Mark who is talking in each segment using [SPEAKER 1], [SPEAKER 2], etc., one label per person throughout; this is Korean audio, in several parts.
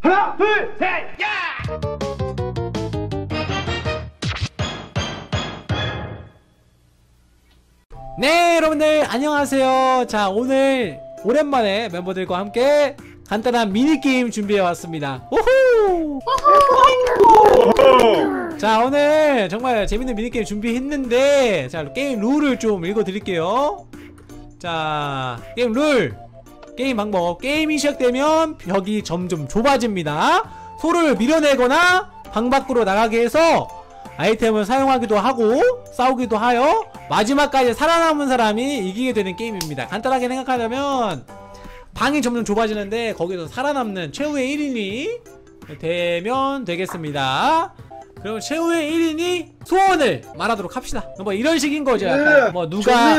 [SPEAKER 1] 하나, 둘, 셋, 야!
[SPEAKER 2] 네 여러분들 안녕하세요. 자 오늘 오랜만에 멤버들과 함께 간단한 미니게임 준비해 왔습니다. 우후! 자 오늘 정말 재밌는 미니게임 준비했는데 자 게임 룰을 좀 읽어 드릴게요. 자 게임 룰 게임 방법. 게임이 시작되면 벽이 점점 좁아집니다. 소를 밀어내거나 방 밖으로 나가게 해서 아이템을 사용하기도 하고 싸우기도 하여 마지막까지 살아남은 사람이 이기게 되는 게임입니다. 간단하게 생각하자면 방이 점점 좁아지는데 거기서 살아남는 최후의 1인이 되면 되겠습니다. 그럼 최후의 1인이 소원을 말하도록 합시다. 뭐 이런 식인 거죠. 약간 뭐 누가.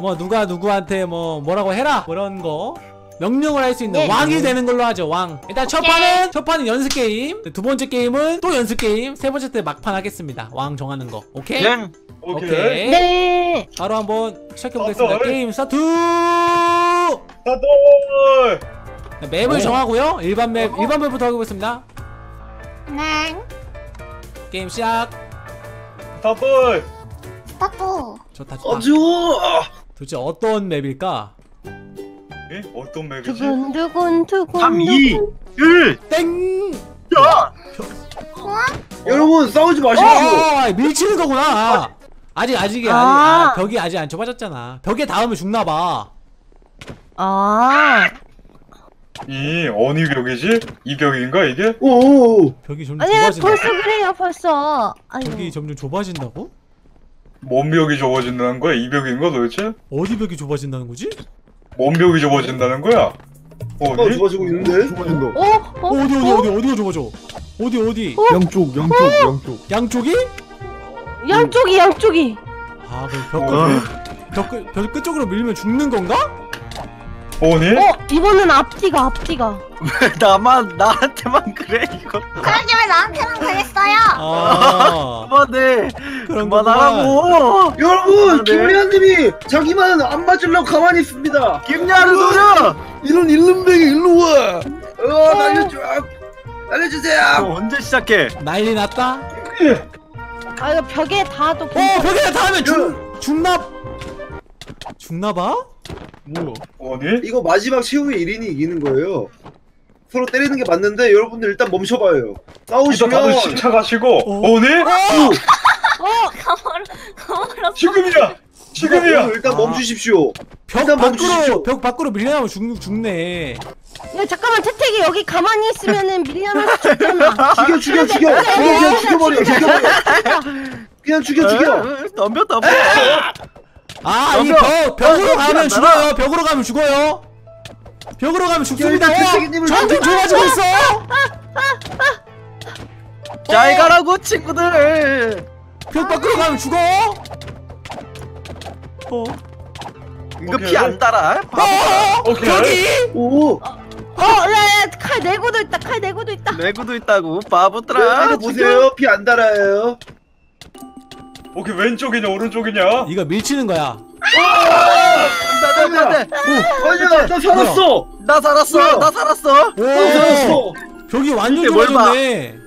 [SPEAKER 2] 뭐 누가 누구한테 뭐 뭐라고 해라. 뭐 이런 거 명령을 할 수 있는
[SPEAKER 3] 네.
[SPEAKER 2] 왕이 되는 걸로 하죠 왕 일단 첫
[SPEAKER 3] 오케이.
[SPEAKER 2] 판은 첫 판은 연습 게임 두 번째 게임은 또 연습 게임 세 번째 때 막판 하겠습니다 왕 정하는 거 오케이
[SPEAKER 4] 네.
[SPEAKER 1] 오케이.
[SPEAKER 2] 오케이.
[SPEAKER 3] 네.
[SPEAKER 2] 바로 한번 시작해 보겠습니다
[SPEAKER 1] 스타트.
[SPEAKER 2] 게임 스타트
[SPEAKER 1] 하나, 둘.
[SPEAKER 2] 맵을
[SPEAKER 1] 오.
[SPEAKER 2] 정하고요 일반 맵 일반 맵부터 해보겠습니다
[SPEAKER 3] 네.
[SPEAKER 2] 게임 시작
[SPEAKER 1] 둘.
[SPEAKER 3] 스타트.
[SPEAKER 2] 좋다 좋다
[SPEAKER 5] 아주
[SPEAKER 2] 도대체 어떤 맵일까
[SPEAKER 1] 에? 어떤 맵이지?
[SPEAKER 3] 두근 두근 두근.
[SPEAKER 4] 3, 2, 1.
[SPEAKER 2] 땡
[SPEAKER 4] 야!
[SPEAKER 5] 여러분 싸우지
[SPEAKER 2] 어,
[SPEAKER 5] 마시고
[SPEAKER 2] 어, 어, 밀치는 거구나 아, 아직 아직이
[SPEAKER 3] 아.
[SPEAKER 2] 아직 아, 벽이 아직 안 좁아졌잖아 벽에 닿으면 죽나봐
[SPEAKER 3] 아.
[SPEAKER 1] 이 어느 벽이지? 이 벽인가 이게?
[SPEAKER 5] 오
[SPEAKER 2] 벽이 점점
[SPEAKER 3] 아니야
[SPEAKER 2] 좁아진다
[SPEAKER 3] 벌써 그래요 벌써. 아유.
[SPEAKER 2] 벽이 점점 좁아진다고?
[SPEAKER 1] 뭔 벽이 좁아진다는 거야? 이 벽인가 도대체?
[SPEAKER 2] 어디 벽이 좁아진다는 거지?
[SPEAKER 1] 뭔 벽이 좁아진다는 거야?
[SPEAKER 5] 어,
[SPEAKER 1] 어디?
[SPEAKER 5] 좋아지고 있는데
[SPEAKER 6] 좁아진다.
[SPEAKER 3] 어? 어?
[SPEAKER 2] 어, 디 어디
[SPEAKER 3] 어?
[SPEAKER 2] 어디 어디가 좁아져 어디 어디
[SPEAKER 6] 양쪽, 양쪽, 양쪽.
[SPEAKER 2] 양쪽이?
[SPEAKER 3] 양쪽이 양쪽이.
[SPEAKER 2] 아 그럼 벽, 끝, 벽, 끝- 벽 끝쪽으로 밀면 죽는 건가?
[SPEAKER 1] 뭐니?
[SPEAKER 3] 어 이번엔 앞뒤가 앞뒤가.
[SPEAKER 4] 왜 나만 나한테만 그래 이거.
[SPEAKER 3] 그러지 왜 나한테만 그랬어요?
[SPEAKER 2] 아
[SPEAKER 4] 그만해.
[SPEAKER 2] 그런
[SPEAKER 4] 그만하라고.
[SPEAKER 5] 여러분. 김래한님이 자기만 안 맞으려고 가만히 있습니다
[SPEAKER 4] 김야는 소녀.
[SPEAKER 6] 이런 일름뱅이 일로 와.
[SPEAKER 5] 어 날려줘 날려주세요
[SPEAKER 4] 너 언제 시작해?
[SPEAKER 2] 난리 났다
[SPEAKER 3] 아 이거 벽에 닿아도.
[SPEAKER 2] 어 벽에 닿으면 죽, 죽나 죽나봐?
[SPEAKER 6] 뭐야?
[SPEAKER 1] 어디?
[SPEAKER 5] 이거 마지막 최후의 1인이 이기는 거예요 서로 때리는 게 맞는데 여러분들 일단 멈춰봐요 싸우시면
[SPEAKER 1] 다들 침착하시고
[SPEAKER 2] 어.
[SPEAKER 1] 어디?
[SPEAKER 3] 어 가버려 가버려.
[SPEAKER 1] 지금이야! 지금이야!
[SPEAKER 5] 여러분 일단
[SPEAKER 2] 아.
[SPEAKER 5] 멈추십시오
[SPEAKER 2] 벽
[SPEAKER 5] 일단
[SPEAKER 2] 밖으로
[SPEAKER 5] 멈추십시오.
[SPEAKER 2] 벽 밖으로 밀려나면 죽, 죽네
[SPEAKER 3] 야 잠깐만 태택이 여기 가만히 있으면은 밀려나서 죽잖아.
[SPEAKER 5] 죽여 죽여 죽여 죽여 그냥 죽여버려 죽여버려 그냥 죽여 죽여
[SPEAKER 4] 에, 덤벼 덤벼.
[SPEAKER 2] 아
[SPEAKER 4] 덤벼.
[SPEAKER 2] 이벽 벽으로
[SPEAKER 4] 아,
[SPEAKER 2] 가면
[SPEAKER 4] 안
[SPEAKER 2] 죽어요 벽으로 가면 죽어요 벽으로 가면 죽습니다 어,
[SPEAKER 5] 죽여.
[SPEAKER 2] 좁아지고 있어
[SPEAKER 4] 잘 가라고 친구들.
[SPEAKER 2] 벽 밖으로 가면 죽어 어
[SPEAKER 4] 이거. 피 안 따라.
[SPEAKER 2] 어,
[SPEAKER 1] 오케이.
[SPEAKER 2] 벽이
[SPEAKER 5] 오
[SPEAKER 3] 어야칼 내고도 있다 칼 내고도 있다.
[SPEAKER 4] 내구도 있다고 바보들아.
[SPEAKER 5] 이거 보세요 피 안 달아요
[SPEAKER 1] 오케이 왼쪽이냐 오른쪽이냐?
[SPEAKER 2] 이거 밀치는 거야
[SPEAKER 4] 나나나
[SPEAKER 5] 아니야 나 살았어
[SPEAKER 4] 나 살았어. 나 살았어.
[SPEAKER 5] 오나 살았어
[SPEAKER 2] 벽이 완전? 좁아졌네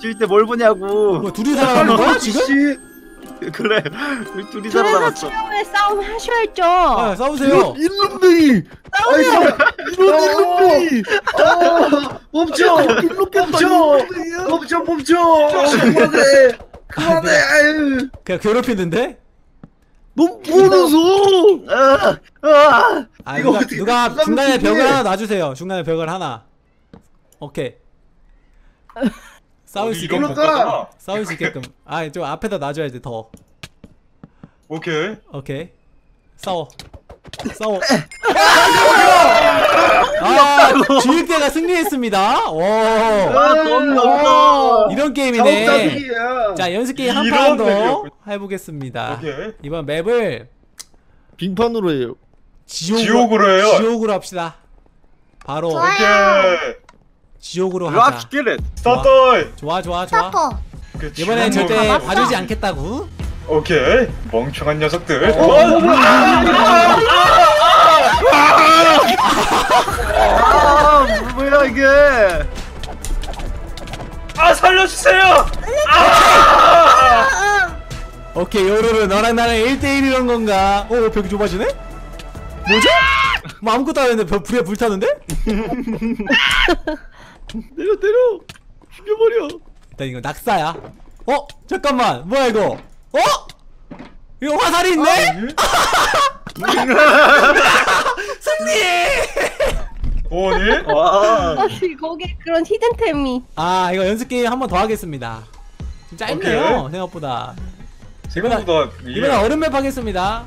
[SPEAKER 4] 질때뭘 보냐고.
[SPEAKER 2] 뭐 둘이 살아가는 거야 지금?
[SPEAKER 5] 씨
[SPEAKER 4] 그래. 우리 둘이
[SPEAKER 3] 그래서
[SPEAKER 4] 살아남았어.
[SPEAKER 3] 최후의 싸움 하셔야죠.
[SPEAKER 2] 아 싸우세요
[SPEAKER 6] 일름뱅이.
[SPEAKER 5] 아니
[SPEAKER 6] 이런 일름뱅이.
[SPEAKER 5] 아, 멈춰 멈춰 멈춰 멈춰 그만해 그만해 아유
[SPEAKER 2] 그냥 괴롭히는데?
[SPEAKER 6] 넌 모르소.
[SPEAKER 4] 아, 아.
[SPEAKER 2] 아
[SPEAKER 5] 이거
[SPEAKER 2] 누가,
[SPEAKER 5] 어떻게-
[SPEAKER 2] 누가 중간에 벽을
[SPEAKER 5] 해?
[SPEAKER 2] 하나 놔주세요. 중간에 벽을 하나. 오케이. 싸울 수 있게끔. 싸울 수 있게끔. 아 좀 앞에다 놔줘야지 더.
[SPEAKER 1] 오케이.
[SPEAKER 2] 오케이. 싸워 싸워. 아 주일대가 승리했습니다. 와
[SPEAKER 4] 아, 너무 없어.
[SPEAKER 2] 이런 게임이네.
[SPEAKER 5] 자
[SPEAKER 2] 연습 게임 한 판 더. 해보겠습니다.
[SPEAKER 1] 오케이.
[SPEAKER 2] 이번 맵을
[SPEAKER 6] 빙판으로 해요.
[SPEAKER 2] 지옥으로,
[SPEAKER 1] 지옥으로 해요.
[SPEAKER 2] 지옥으로 합시다. 바로.
[SPEAKER 1] 오케이.
[SPEAKER 2] 지옥으로
[SPEAKER 4] 락
[SPEAKER 2] 하자! 좋아 좋아 좋아.
[SPEAKER 1] 오케이,
[SPEAKER 2] 이번엔 절대. 봐주지 않겠다고
[SPEAKER 1] 오케이 멍청한 녀석들
[SPEAKER 5] 어, 어, 뭐야.
[SPEAKER 4] 아, 이게?
[SPEAKER 1] 아 살려주세요.
[SPEAKER 2] 오케이 요루루 너랑 나랑 1대1 이런 건가? 오 벽이 좁아지네? 뭐죠? 뭐 아무것도 안 했는데 벽- 불에 불타는데?
[SPEAKER 6] 때려 때려 죽여버려
[SPEAKER 2] 일단 이거 낙사야 어? 잠깐만 뭐야 이거 어? 이거 화살이 있네? 승리!
[SPEAKER 1] 오니?
[SPEAKER 4] 와.
[SPEAKER 3] 아니 거기 그런 hidden템이.
[SPEAKER 2] 아 이거 연습 게임 한 번 더 하겠습니다 좀 짧네요
[SPEAKER 1] 오케이.
[SPEAKER 2] 생각보다
[SPEAKER 1] 생각보다
[SPEAKER 2] 이번엔 얼음 맵 하겠습니다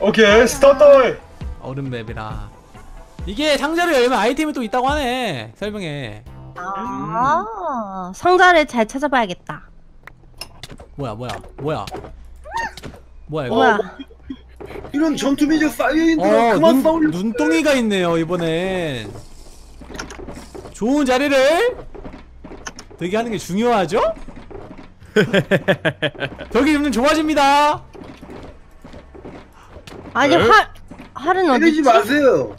[SPEAKER 1] 오케이 스타트.
[SPEAKER 2] 얼음 맵이라 이게 상자를 열면 아이템이 또 있다고 하네 설명해
[SPEAKER 3] 아 상자를 잘 찾아봐야겠다.
[SPEAKER 2] 뭐야 뭐야 뭐야 뭐야 이거
[SPEAKER 3] 뭐야?
[SPEAKER 5] 이런 전투 미적 쌓여있는
[SPEAKER 2] 어,
[SPEAKER 5] 그만
[SPEAKER 2] 눈,
[SPEAKER 5] 싸울려
[SPEAKER 2] 눈덩이가 있네요 이번엔 좋은 자리를 되게 하는 게 중요하죠? 벽이 좀 좁아집니다
[SPEAKER 3] 아니
[SPEAKER 6] 에?
[SPEAKER 3] 활 활은 어디
[SPEAKER 5] 때리지
[SPEAKER 3] 있지?
[SPEAKER 5] 마세요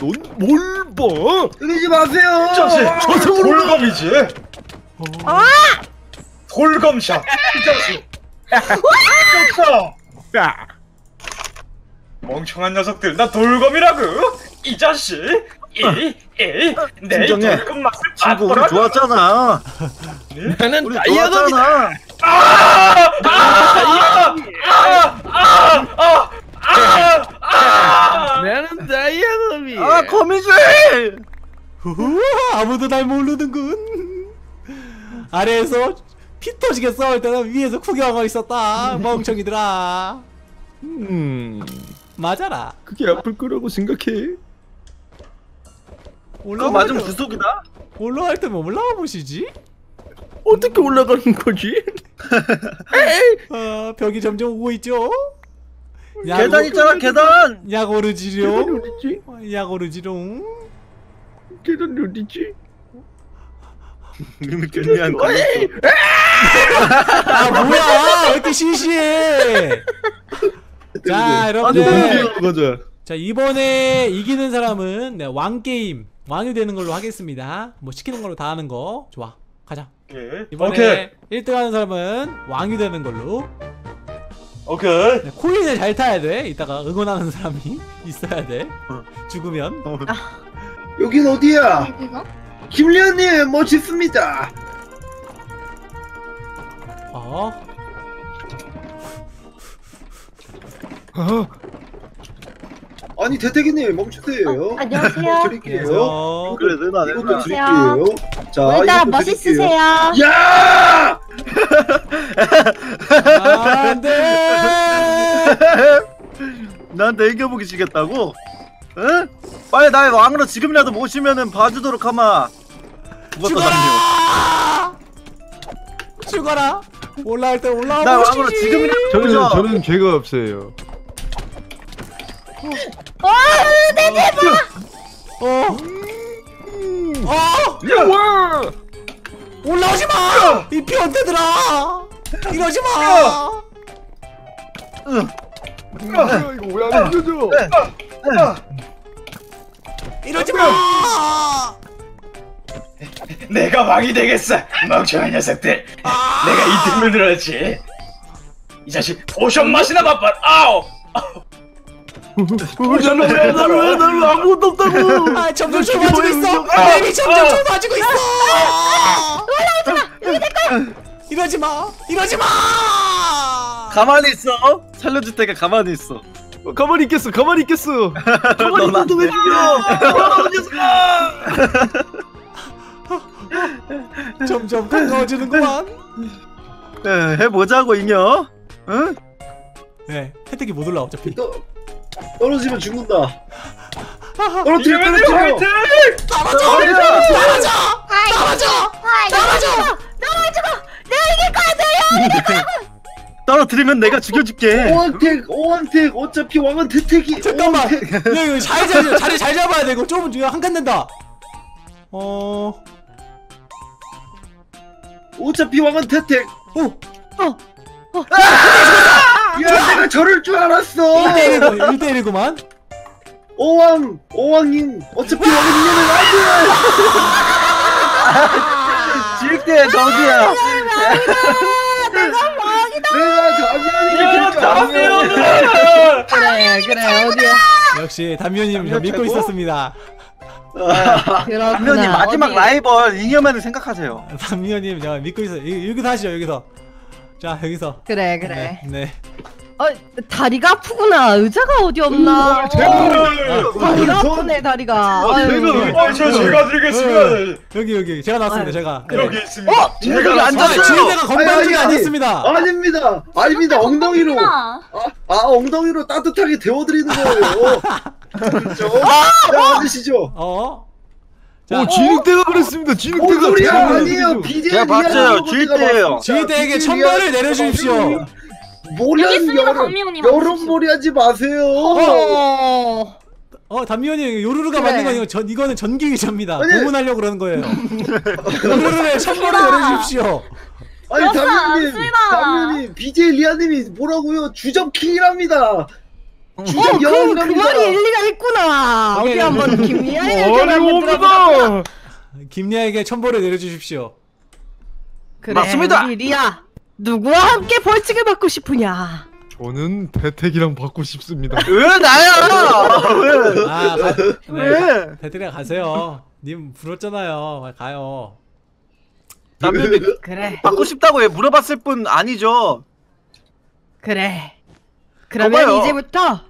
[SPEAKER 6] 넌뭘 봐
[SPEAKER 5] 때리지 마세요
[SPEAKER 1] 자식 돌검이지.
[SPEAKER 3] 아!
[SPEAKER 1] 돌검샷. 이 자식. 좋다. 멍청한 녀석들 나 돌검이라고. 이 자식. 이 이 내
[SPEAKER 4] 진정해.
[SPEAKER 1] 돌검 맛을
[SPEAKER 4] 친구 우리
[SPEAKER 1] 맛보라고.
[SPEAKER 4] 좋았잖아.
[SPEAKER 6] 나는
[SPEAKER 4] 우리
[SPEAKER 6] 다이아노미
[SPEAKER 4] 좋았잖아.
[SPEAKER 6] 나는 다이아노미
[SPEAKER 4] 아 거미줄.
[SPEAKER 2] 우와 아무도 날 모르는군 아래에서 피 터지게 싸울 때는 위에서 구경하고 있었다. 멍청이들아.
[SPEAKER 6] 음.
[SPEAKER 2] 맞아라.
[SPEAKER 6] 그게 아플 거라고 생각해.
[SPEAKER 2] 올라갈
[SPEAKER 4] 맞으면
[SPEAKER 2] 때
[SPEAKER 4] 구속이다.
[SPEAKER 2] 올라갈 때면 올라가 보시지?
[SPEAKER 6] 어떻게 올라가는 거지?
[SPEAKER 2] 아 벽이 점점 오고 있죠?
[SPEAKER 4] 계단 있잖아 계단.
[SPEAKER 6] 계단이
[SPEAKER 2] 야고르지룡
[SPEAKER 6] 어딨지?
[SPEAKER 2] 야고르지룡
[SPEAKER 6] 계단이 어딨지?
[SPEAKER 4] 미안.
[SPEAKER 2] 아 뭐야? 왜 이렇게 시시해? 자 여러분들.
[SPEAKER 6] 자
[SPEAKER 2] 이번에 이기는 사람은 네, 왕게임 왕이 되는 걸로 하겠습니다. 뭐 시키는 걸로 다 하는 거. 좋아. 가자.
[SPEAKER 1] 오케이.
[SPEAKER 2] 이번에 1등 하는 사람은 왕이 되는 걸로.
[SPEAKER 1] 오케이.
[SPEAKER 2] 네, 코인을 잘 타야 돼. 이따가 응원하는 사람이 있어야 돼.
[SPEAKER 4] 어.
[SPEAKER 2] 죽으면.
[SPEAKER 5] 여긴 어디야?
[SPEAKER 3] 이거?
[SPEAKER 5] 김리현님 멋있습니다
[SPEAKER 6] 어아
[SPEAKER 5] 아니 대택이님 멈추세요
[SPEAKER 3] 어, 안녕하세요.
[SPEAKER 5] 드릴게요
[SPEAKER 2] 그래
[SPEAKER 5] 이것도
[SPEAKER 4] 내놔.
[SPEAKER 5] 드릴게요 자
[SPEAKER 3] 오늘따라
[SPEAKER 5] 이것도
[SPEAKER 3] 멋있으세요.
[SPEAKER 5] 드릴게요. 야
[SPEAKER 2] 아, 안돼
[SPEAKER 4] 나한테 이겨보기 시겠다고? 응? 빨리 날 왕으로 지금이라도 모시면은 봐주도록 하마.
[SPEAKER 2] 죽어라! 죽어라! 올라올 때 올라와
[SPEAKER 4] 나
[SPEAKER 2] 보시지!
[SPEAKER 4] 왕으로 지금이라도
[SPEAKER 6] 저는
[SPEAKER 4] 모셔.
[SPEAKER 6] 저는 죄가 없어요.
[SPEAKER 3] 와, 내 대박!
[SPEAKER 2] 어. 어!
[SPEAKER 6] 와
[SPEAKER 2] 올라오지 마! 이 변태들아! 이러지 마!
[SPEAKER 6] 이거 왜안 알려줘
[SPEAKER 2] 이러지 마!
[SPEAKER 1] 내가 왕이 되겠어. 멍청한 녀석들. 내가 이 틈을 노렸지. 이 자식 potion 맛이나 맛봐. 아우.
[SPEAKER 6] 나는 왜 나는 왜 나는 아무것도 없다고
[SPEAKER 2] 아, 점점 좁아지고 있어! 맵이 점점 좁아지고 있어! 올라오지 마! 여기 내 거야! 이러지 마! 이러지 마!
[SPEAKER 4] 가만히 있어. 살려줄 때가 가만히 있어.
[SPEAKER 6] 어, 가만히 있겠어 가만히 있겠어 가만히 있어도 왜
[SPEAKER 4] 돼.
[SPEAKER 6] 죽여
[SPEAKER 2] 점점 가까워지는구만.
[SPEAKER 4] 에, 해보자고 잉여. 응?
[SPEAKER 2] 네, 혜택이 못 올라 어차피.
[SPEAKER 5] 떠, 떨어지면 죽는다 떨어뜨려
[SPEAKER 1] 이겨면
[SPEAKER 5] 떨어뜨려!
[SPEAKER 2] 떨어져!
[SPEAKER 4] 떨어져!
[SPEAKER 2] 떨어져! 떨어져!
[SPEAKER 3] 떨어져! 내가 이길 거야, 내가 이길 거야!
[SPEAKER 4] 떨어뜨리면 내가 죽여줄게.
[SPEAKER 5] 오한택 오한택 어차피 왕은 대택이
[SPEAKER 2] 잠깐만. 야, 이거 자리 잘 자리 잘 잡아야 돼. 이거 좁은 한칸 된다. 어,
[SPEAKER 5] 어차피 왕은 대택
[SPEAKER 2] 오,
[SPEAKER 5] 야 내가 저럴 줄 알았어
[SPEAKER 2] 1대 1이고 1대 1이구만.
[SPEAKER 5] 오왕 오왕님 어차피 왕은 이겨는 안돼
[SPEAKER 4] 지극대 저기야.
[SPEAKER 5] 내가
[SPEAKER 1] 야,
[SPEAKER 5] 담양이
[SPEAKER 1] 담요!
[SPEAKER 3] 그래 그래 어디야
[SPEAKER 2] 역시 담요님 저 믿고? 있었습니다.
[SPEAKER 4] 담면이 마지막? 라이벌 잉여맨을 생각하세요.
[SPEAKER 2] 담요님 저 믿고 있어. 여- 여기서 하시죠 여기서. 자 여기서.
[SPEAKER 3] 그래 그래
[SPEAKER 2] 네. 네.
[SPEAKER 3] 어 다리가 아프구나 의자가 어디 없나 어, 다리가 아프네 다리가 아유.
[SPEAKER 1] 어, 저 제가 드리겠습니다.
[SPEAKER 2] 여기 여기 제가 나왔습니다 제가.
[SPEAKER 3] 그래.
[SPEAKER 1] 여기 있습니다.
[SPEAKER 3] 어?
[SPEAKER 1] 제가
[SPEAKER 2] 아,
[SPEAKER 4] 앉았어요.
[SPEAKER 5] 아니, 아니,
[SPEAKER 2] 아니었습니다.
[SPEAKER 5] 아닙니다. 아닙니다. 엉덩이로. 아, 아 엉덩이로 따뜻하게 데워드리는 거예요. 그렇죠? 자 앉으시죠.
[SPEAKER 2] 어? 자,
[SPEAKER 6] 오 진흙대가 그랬습니다. 진흙대가.
[SPEAKER 5] 소리야
[SPEAKER 6] 제가
[SPEAKER 5] 아니에요.
[SPEAKER 4] 제가 봤어요. 주의대예요.
[SPEAKER 2] 지휘대에게 천벌을 내려주십시오.
[SPEAKER 5] 모련 여름
[SPEAKER 7] 강미호님
[SPEAKER 5] 여름 몰이 하지 마세요.
[SPEAKER 3] 어.
[SPEAKER 2] 어, 담요님 요루루가
[SPEAKER 3] 그래.
[SPEAKER 2] 만든 거 이거 전 이거는 전기 의자입니다.
[SPEAKER 5] 아니.
[SPEAKER 2] 고문하려고 그러는 거예요. 요루루의 천벌을 내려주십시오.
[SPEAKER 5] 아니
[SPEAKER 7] 그렇다,
[SPEAKER 5] 담임님,
[SPEAKER 7] 쓰이다.
[SPEAKER 5] 담임님, BJ 리아님이 뭐라고요? 주점킹이랍니다.
[SPEAKER 3] 어, 그, 그. 말이 일리가 있구나. 어디
[SPEAKER 2] 오케이.
[SPEAKER 3] 한번 의견을 한번 들어볼까?
[SPEAKER 6] 어려웁니다.
[SPEAKER 2] 김야에게 천벌을 내려주십시오.
[SPEAKER 3] 그래,
[SPEAKER 4] 맞습니다.
[SPEAKER 3] 우리 리아 누구와 함께 벌칙을 받고 싶으냐?
[SPEAKER 6] 저는 태택이랑 받고 싶습니다.
[SPEAKER 4] 왜 나야? 왜?
[SPEAKER 2] 아, 가, 네.
[SPEAKER 4] 왜?
[SPEAKER 2] 배틀이랑 가세요. 님. 빨리 가요.
[SPEAKER 4] 담면이
[SPEAKER 3] 그래,
[SPEAKER 4] 받고 싶다고 왜 물어봤을 뿐 아니죠.
[SPEAKER 3] 그래. 그러면
[SPEAKER 4] 거봐요.
[SPEAKER 3] 이제부터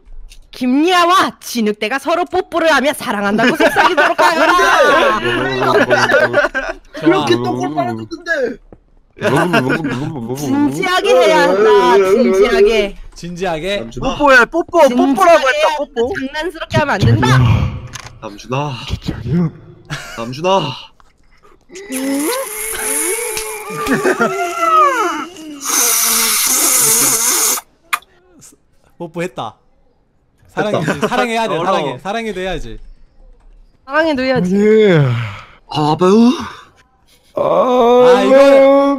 [SPEAKER 3] 김리아와 진흙대가 서로 뽀뽀를 하며 사랑한다고 속삭이도록 하여라.
[SPEAKER 5] 그렇게 똥을 빨아줬는데.
[SPEAKER 3] 진지하게 해야 한다. 진지하게.
[SPEAKER 2] 진지하게.
[SPEAKER 4] 뽀뽀해 뽀뽀 뽀뽀라고
[SPEAKER 3] 진지하게
[SPEAKER 4] 했다 뽀뽀.
[SPEAKER 3] 장난스럽게 하면 안 된다.
[SPEAKER 5] 남준아. 남준아.
[SPEAKER 2] 뽀뽀했다. 사랑이지. 사랑해야 돼.
[SPEAKER 4] 어려워.
[SPEAKER 2] 사랑해. 사랑해도 해야지.
[SPEAKER 3] 사랑해도 해야지.
[SPEAKER 6] 예.
[SPEAKER 5] 아바우.
[SPEAKER 2] 아, 이거-.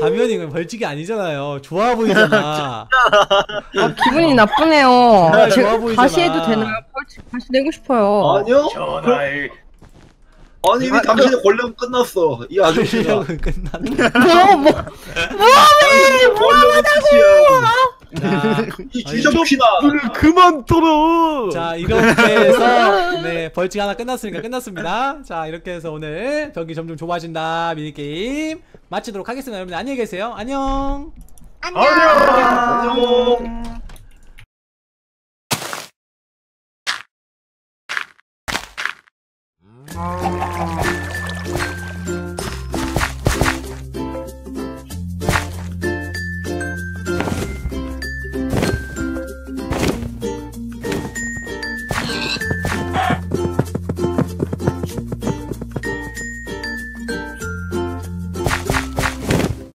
[SPEAKER 2] 담연이 이건 벌칙이 아니잖아요. 좋아 보이잖아.
[SPEAKER 3] 아, 기분이 나쁘네요.
[SPEAKER 2] 아,
[SPEAKER 3] 제-
[SPEAKER 2] 좋아 보이잖아.
[SPEAKER 3] 다시 해도 되나요? 벌칙 다시 내고 싶어요.
[SPEAKER 5] 아니요.
[SPEAKER 1] 전하의
[SPEAKER 5] 아니 이미 당신의 권력은 끝났어. 이 아저씨가.
[SPEAKER 2] 끝났네.
[SPEAKER 3] 뭐, 뭐,
[SPEAKER 5] 당신의 권력은 끝이야.
[SPEAKER 2] 자,
[SPEAKER 5] 이 주점키나.
[SPEAKER 6] 불을 그만 떨어.
[SPEAKER 2] 자 이렇게 해서 네 벌칙 하나 끝났으니까 끝났습니다. 자 이렇게 해서 오늘 벽이 점점 좁아진다 미니 게임 마치도록 하겠습니다. 여러분 안녕히 계세요. 안녕.
[SPEAKER 5] 안녕.
[SPEAKER 7] 안녕.